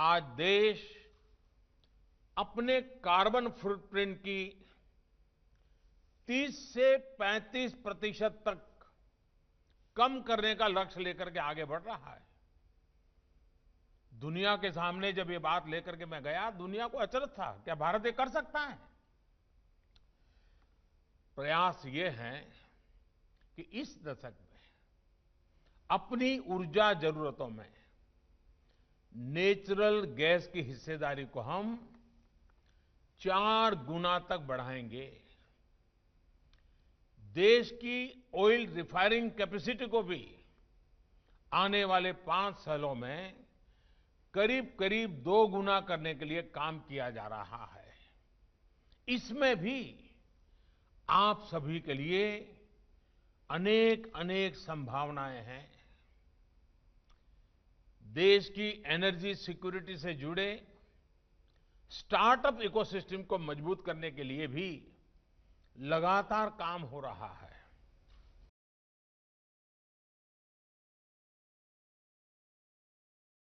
आज देश अपने कार्बन फुटप्रिंट की 30 से 35 प्रतिशत तक कम करने का लक्ष्य लेकर के आगे बढ़ रहा है। दुनिया के सामने जब ये बात लेकर के मैं गया, दुनिया को अचरज था, क्या भारत ये कर सकता है? प्रयास ये है कि इस दशक में अपनी ऊर्जा जरूरतों में नेचुरल गैस की हिस्सेदारी को हम चार गुना तक बढ़ाएँगे। देश की ऑयल रिफाइनिंग कैपेसिटी को भी आने वाले पाँच सालों में करीब करीब दो गुना करने के लिए काम किया जा रहा है। इसमें भी आप सभी के लिए अनेक अनेक संभावनाएँ हैं। देश की एनर्जी सिक्योरिटी से जुड़े स्टार्टअप इकोसिस्टम को मज़बूत करने के लिए भी लगातार काम हो रहा है।